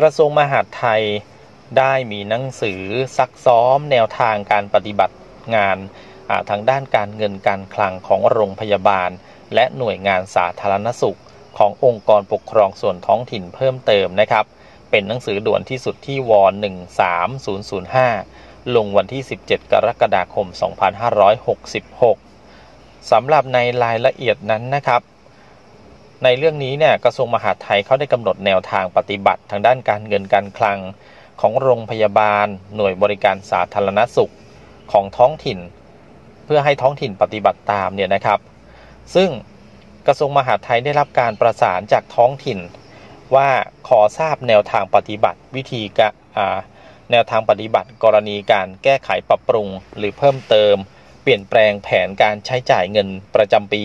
กระทรวงมหาดไทยได้มีหนังสือซักซ้อมแนวทางการปฏิบัติงานทางด้านการเงินการคลังของโรงพยาบาล และหน่วยงานสาธารณสุข ขององค์กรปกครองส่วนท้องถิ่นเพิ่มเติมนะครับ เป็นหนังสือด่วนที่สุดที่ว13005 ลงวันที่ 17 กรกฎาคม 2566สำหรับในรายละเอียดนั้นนะครับ ในเรื่องนี้เนี่ยกระทรวงมหาดไทยเขาได้กำหนดแนวทางปฏิบัติทางด้านการเงินการคลัง ของโรงพยาบาล หน่วยบริการสาธารณสุขของท้องถิ่น เพื่อให้ท้องถิ่นปฏิบัติตามเนี่ยนะครับ ซึ่งกระทรวงมหาดไทยได้รับการประสานจากท้องถิ่น ว่าขอทราบแนวทางปฏิบัติวิธีกะแนวทางปฏิบัติกรณีการแก้ไขปรับปรุง หรือเพิ่มเติม เปลี่ยนแปลงแผนการใช้จ่ายเงินประจำปี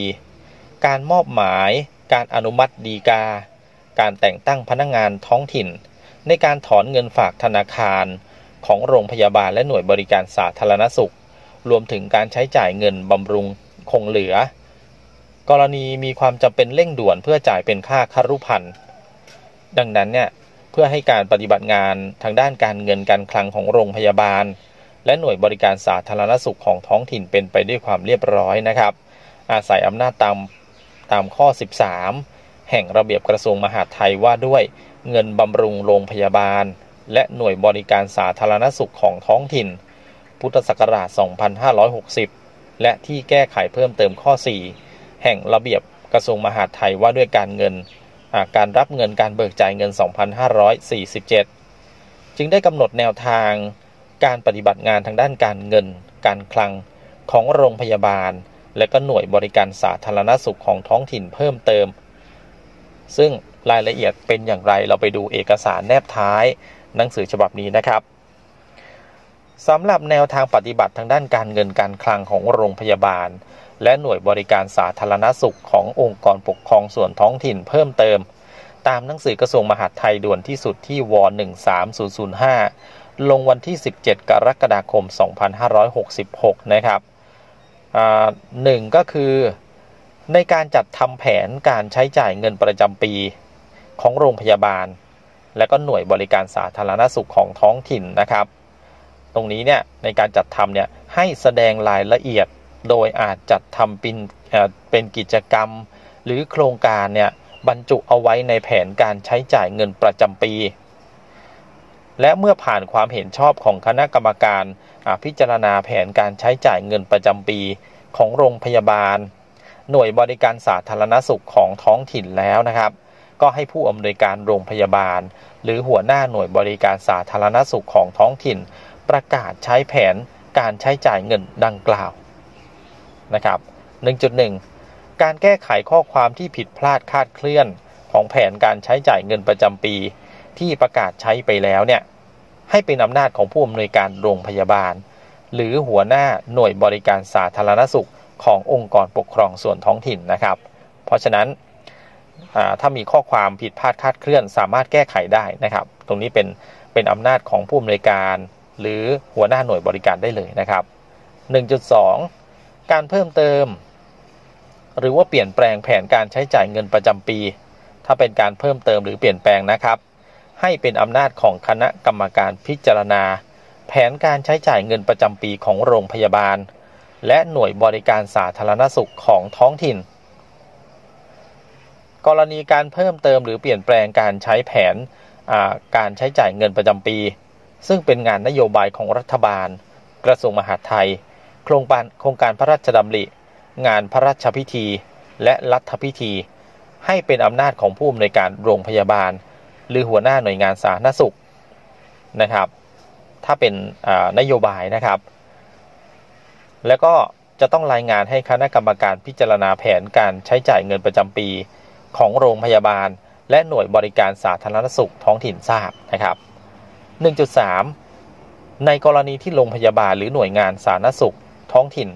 การมอบหมาย การอนุมัติดีกา การแต่งตั้งพนักงงานท้องถิ่น ในการถอนเงินฝากธนาคารของโรงพยาบาลและหน่วยบริการสาธารณสุข รวมถึงการใช้จ่ายเงินบำรุงคงเหลือ กรณีมีความจำเป็นเร่งด่วนเพื่อจ่ายเป็นค่าคารุพันธ์ดังนั้นเนี่ยเพื่อให้การปฏิบัติงานทางด้านการเงินการคลังของโรงพยาบาล และหน่วยบริการสาธารณสุขของท้องถิ่นเป็นไปด้วยความเรียบร้อยนะครับ อาศัยอำนาจตาม ตามข้อ 13 แห่งระเบียบกระทรวงมหาดไทยว่าด้วยเงินบำรุงโรงพยาบาล และหน่วยบริการสาธารณสุขของท้องถิ่น พุทธศักราช 2560 และที่แก้ไขเพิ่มเติมข้อ 4 แห่งระเบียบกระทรวงมหาดไทยว่าด้วยการเงิน การรับเงินการเบิกจ่ายเงิน 2547 จึงได้กำหนดแนวทางการปฏิบัติงานทางด้านการเงิน การคลังของโรงพยาบาล และก็หน่วยบริการสาธารณสุขของท้องถิ่นเพิ่มเติม ซึ่งรายละเอียดเป็นอย่างไรเราไปดูเอกสารแนบท้ายหนังสือฉบับนี้นะครับสำหรับแนวทางปฏิบัติทางด้านการเงินการคลังของโรงพยาบาล และหน่วยบริการสาธารณสุขขององค์กรปกครองส่วนท้องถิ่นเพิ่มเติม ตามหนังสือกระทรวงมหาดไทยด่วนที่สุดที่ว 13005 ลงวันที่ 17 กรกฎาคม 2566 นะครับ หนึ่งก็คือในการจัดทำแผนการใช้จ่ายเงินประจำปีของโรงพยาบาล และก็หน่วยบริการสาธารณสุขของท้องถิ่นนะครับ ตรงนี้เนี่ยในการจัดทำเนี่ยให้แสดงรายละเอียดโดยอาจจัดทำเป็นเป็นกิจกรรม หรือโครงการเนี่ยบรรจุเอาไว้ในแผนการใช้จ่ายเงินประจำปี และเมื่อผ่านความเห็นชอบของคณะกรรมการพิจารณาแผนการใช้จ่ายเงินประจำปีของโรงพยาบาล หน่วยบริการสาธารณสุขของท้องถิ่นแล้วนะครับ ก็ให้ผู้อำนวยการโรงพยาบาล หรือหัวหน้าหน่วยบริการสาธารณสุขของท้องถิ่น ประกาศใช้แผนการใช้จ่ายเงินดังกล่าวนะครับ 1.1 การแก้ไขข้อความที่ผิดพลาดคาดเคลื่อนของแผนการใช้จ่ายเงินประจำปี ที่ประกาศใช้ไปแล้วเนี่ยให้เป็นอำนาจของผู้อำนวยการโรงพยาบาล หรือหัวหน้าหน่วยบริการสาธารณสุขขององค์กรปกครองส่วนท้องถิ่นนะครับ เพราะฉะนั้นถ้ามีข้อความผิดพลาดคาดเคลื่อน สามารถแก้ไขได้นะครับ ตรงนี้เป็นเป็นอำนาจของผู้อำนวยการ หรือหัวหน้าหน่วยบริการได้เลยนะครับ 1.2 การเพิ่มเติม หรือว่าเปลี่ยนแปลงแผนการใช้จ่ายเงินประจำปี ถ้าเป็นการเพิ่มเติมหรือเปลี่ยนแปลงนะครับ ให้เป็นอำนาจของคณะกรรมการพิจารณา แผนการใช้จ่ายเงินประจำปีของโรงพยาบาล และหน่วยบริการสาธารณสุขของท้องถิ่น กรณีการเพิ่มเติมหรือเปลี่ยนแปลงการใช้แผนการใช้จ่ายเงินประจำปี ซึ่งเป็นงานนโยบายของรัฐบาล กระทรวงมหาดไทย โครงการโครงการพระราชดำริ งานพระราชพิธี และรัฐพิธี ให้เป็นอำนาจของผู้อำนวยการโรงพยาบาล หรือหัวหน้าหน่วยงานสาธารณสุขนะครับ ถ้าเป็นนโยบายนะครับ แล้วก็จะต้องรายงานให้คณะกรรมการพิจารณาแผนการใช้จ่ายเงินประจำปีของโรงพยาบาล และหน่วยบริการสาธารณสุขท้องถิ่นทราบนะครับ 1.3 ในกรณีที่โรงพยาบาลหรือหน่วยงานสาธารณสุขท้องถิ่น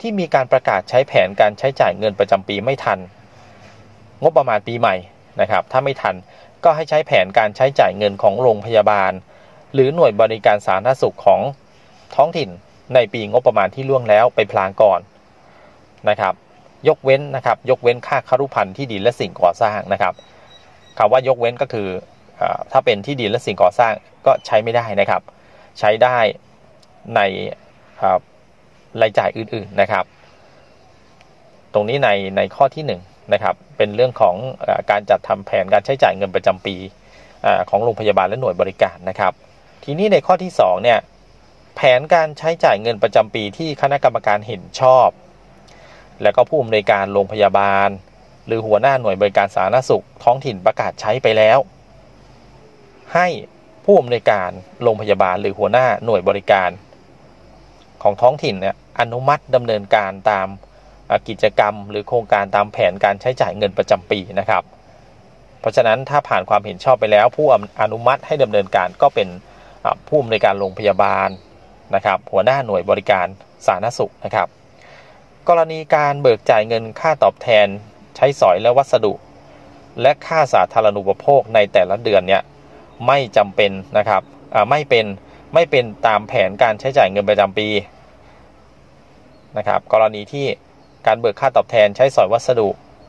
ที่มีการประกาศใช้แผนการใช้จ่ายเงินประจำปีไม่ทัน งบประมาณปีใหม่นะครับ ถ้าไม่ทัน ก็ให้ใช้แผนการใช้จ่ายเงินของโรงพยาบาล หรือหน่วยบริการสาธารณสุขของท้องถิ่นในปีงบประมาณที่ล่วงแล้วไปพลางก่อนนะครับ ยกเว้นนะครับยกเว้นค่าคารุพันธ์ที่ดินและสิ่งก่อสร้างนะครับคำว่ายกเว้นก็คือถ้าเป็นที่ดินและสิ่งก่อสร้างก็ใช้ไม่ได้นะครับ ใช้ได้ในรายจ่ายอื่นๆนะครับ ตรงนี้ในในข้อที่ 1 นะครับ เป็นเรื่องของอการจัดทำแผนการใช้จ่ายเงินประจำปีอของโรงพยาบาลและหน่วยบริการนะครับ ทีนี้ในข้อที่2เนี่ยแผนการใช้จ่ายเงินประจำปีที่คณะกรรมการเห็นชอบ แล้วก็ผู้อำนวยการโรงพยาบาล หรือหัวหน้าหน่วยบริการสาธารณสุข ท้องถิ่นประกาศใช้ไปแล้ว ให้ผู้อำนวยการโรงพยาบาลหรือหัวหน้าหน่วยบริการ ของท้องถิ่นเนี่ยอนุมัติดำเนินการตาม กิจกรรม หรือโครงการตามแผนการใช้จ่ายเงินประจำปีนะครับ เพราะฉะนั้นถ้าผ่านความเห็นชอบไปแล้ว ผู้อนุมัติให้ดำเนินการก็เป็นผู้อำนวยการโรงพยาบาลนะครับ หัวหน้าหน่วยบริการสาธารณสุขนะครับ กรณีการเบิกจ่ายเงินค่าตอบแทน ใช้สอยและวัสดุ และค่าสาธารณูปโภคในแต่ละเดือนเนี่ยไม่จำเป็นนะครับไม่เป็นไม่เป็นตามแผนการใช้จ่ายเงินประจำปีนะครับ กรณีที่ การเบิกค่าตอบแทนใช้สอยวัสดุ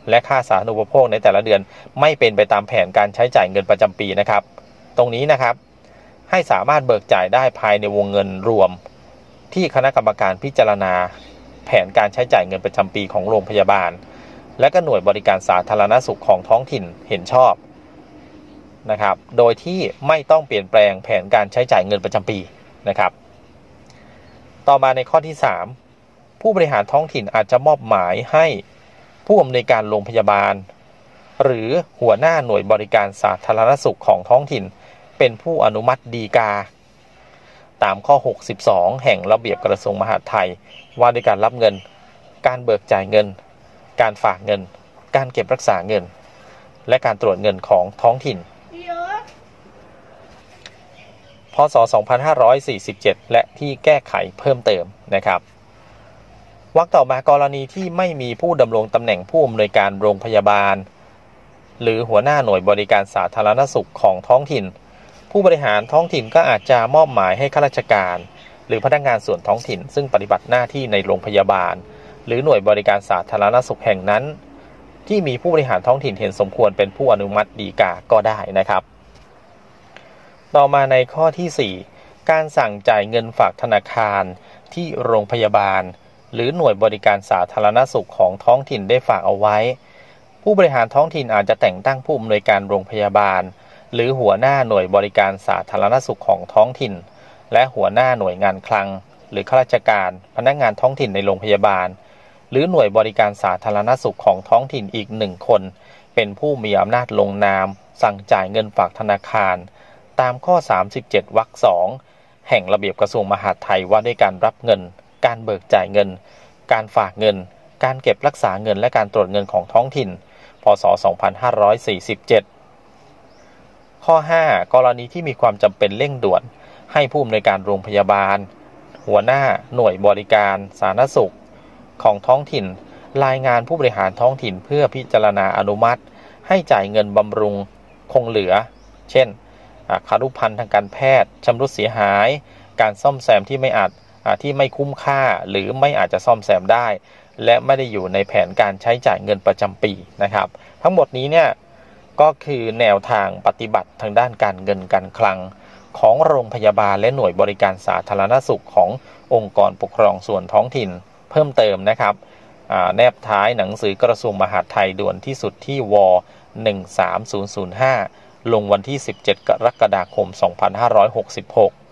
และค่าสาธารณูปโภคในแต่ละเดือน ไม่เป็นไปตามแผนการใช้จ่ายเงินประจำปีนะครับ ตรงนี้นะครับ ให้สามารถเบิกจ่ายได้ภายในวงเงินรวม ที่คณะกรรมการพิจารณา แผนการใช้จ่ายเงินประจำปีของโรงพยาบาล และก็หน่วยบริการสาธารณสุขของท้องถิ่นเห็นชอบนะครับ โดยที่ไม่ต้องเปลี่ยนแปลงแผนการใช้จ่ายเงินประจำปีนะครับ ต่อมาในข้อที่ 3 ผู้บริหารท้องถิ่นอาจจะมอบหมายให้ผู้อำนวยการโรงพยาบาล หรือหัวหน้าหน่วยบริการสาธารณสุขของท้องถิ่น เป็นผู้อนุมัติดีกา ตามข้อ 62 แห่งระเบียบกระทรวงมหาดไทย ว่าด้วยการรับเงิน การเบิกจ่ายเงิน การฝากเงิน การเก็บรักษาเงิน และการตรวจเงินของท้องถิ่นพศ 2547 และที่แก้ไขเพิ่มเติมนะครับ วรรคต่อมากรณีที่ไม่มีผู้ดำรงตำแหน่งผู้อำนวยการโรงพยาบาล หรือหัวหน้าหน่วยบริการสาธารณสุขของท้องถิ่น ผู้บริหารท้องถิ่นก็อาจจะมอบหมายให้ข้าราชการ หรือพนักงานส่วนท้องถิ่น ซึ่งปฏิบัติหน้าที่ในโรงพยาบาล หรือหน่วยบริการสาธารณสุขแห่งนั้น ที่มีผู้บริหารท้องถิ่นเห็นสมควรเป็นผู้อนุมัติดีกาก็ได้นะครับ ต่อมาในข้อที่ 4 การสั่งจ่ายเงินฝากธนาคารที่โรงพยาบาล หรือหน่วยบริการสาธารณสุขของท้องถิ่นได้ฝากเอาไว้ ผู้บริหารท้องถิ่นอาจจะแต่งตั้งผู้อำนวยการโรงพยาบาล หรือหัวหน้าหน่วยบริการสาธารณสุขของท้องถิ่น และหัวหน้าหน่วยงานคลัง หรือข้าราชการ พนักงานท้องถิ่นในโรงพยาบาล หรือหน่วยบริการสาธารณสุขของท้องถิ่นอีกหนึ่งคน เป็นผู้มีอำนาจลงนาม สั่งจ่ายเงินฝากธนาคาร ตามข้อ 37วรรคสองแห่งระเบียบกระทรวงมหาดไทยว่าด้วยการรับเงิน การเบิกจ่ายเงิน การฝากเงิน การเก็บรักษาเงินและการตรวจเงินของท้องถิ่น พศ 2547 ข้อ 5 กรณีที่มีความจำเป็นเร่งด่วน ให้ผู้อำนวยการโรงพยาบาล หัวหน้า หน่วยบริการ สาธารณสุข ของท้องถิ่น รายงานผู้บริหารท้องถิ่นเพื่อพิจารณาอนุมัติ ให้จ่ายเงินบำรุงคงเหลือ เช่นคารุพันธ์ทางการแพทย์ชำรุดเสียหาย การซ่อมแซมที่ไม่อาจ ที่ไม่คุ้มค่าหรือไม่อาจจะซ่อมแซมได้ และไม่ได้อยู่ในแผนการใช้จ่ายเงินประจำปีนะครับ ทั้งหมดนี้เนี่ยก็คือแนวทางปฏิบัติทางด้านการเงินการคลัง ของโรงพยาบาลและหน่วยบริการสาธารณสุขขององค์กรปกครองส่วนท้องถิ่นเพิ่มเติมนะครับแนบท้ายหนังสือกระทรวงมหาดไทยด่วนที่สุดที่ว13005 ลงวันที่ 17 กรกฎาคม 2566